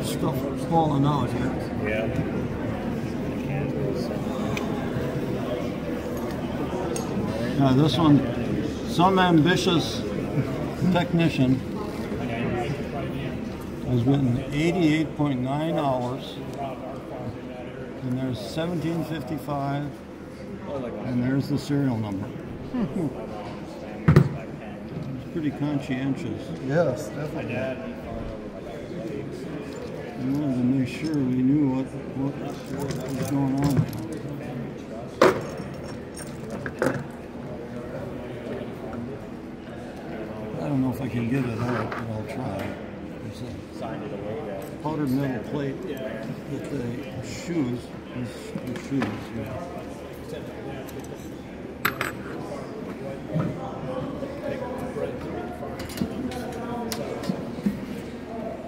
stuff falling out here. Yeah. Now this one, some ambitious technician has written 88.9 hours. And there's 1755, and there's the serial number. It's pretty conscientious. Yes, definitely. We wanted to make sure we knew what, what was going on. I don't know if I can get it out, but I'll try. There's a powdered metal plate with the shoes, these the shoes. yeah.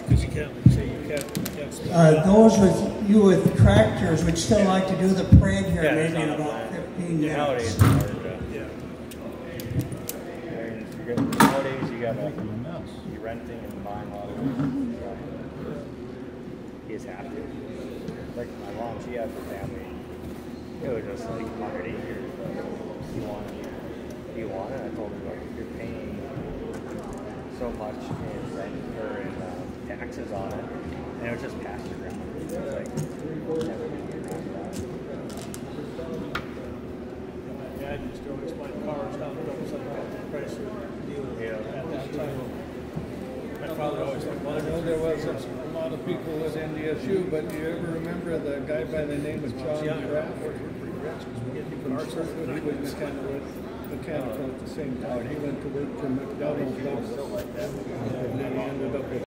Because you can't, say you can't, you can't split. Uh, those with you with tractors would still like to do the parade here Yeah, maybe in about bad. 15 Yeah, nowadays minutes. it's hard to. Yeah. You got- Nowadays you got like you renting and buying a lot of You just have to. Like my mom, she has a family. It was just like 100 acres. Do you want it? Do you want it? I told her like you're paying so much in rent or in uh, taxes on it, and it was just pasture ground. It was like never gonna get around that. My dad used to always buy cars down at upside down Chrysler dealer Yeah. at that time. My father always said, well, I know there was a lot of people with NDSU, but do you ever remember the guy by the name of John Graff? From Circuit, he was mechanical, mechanical at the same time. He went to work for McDonald's. And then he ended up with